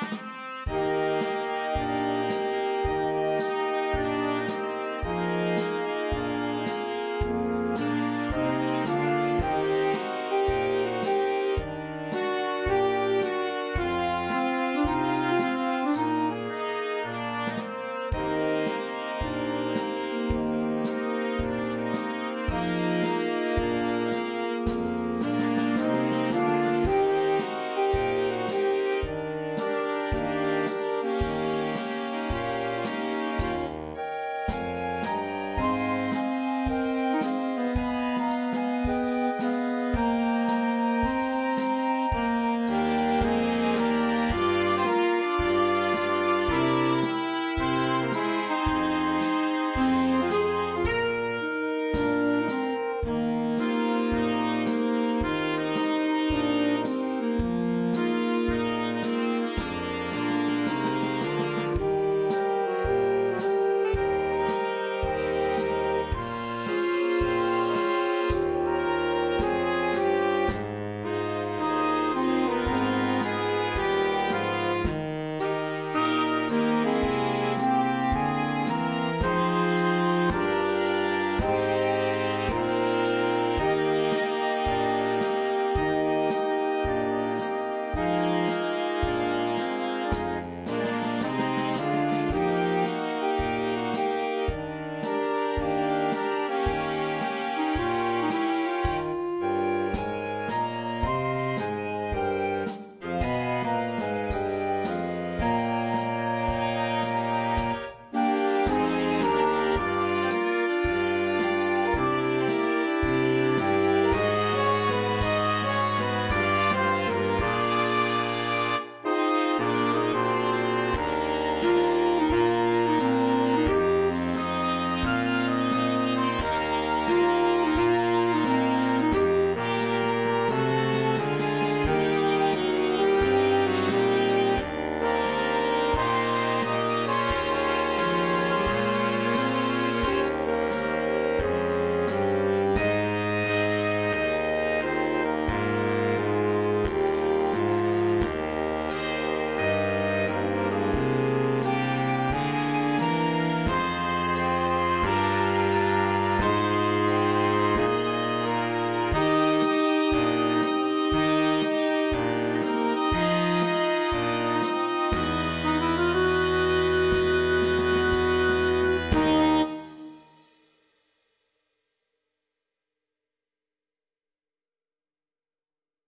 Bye.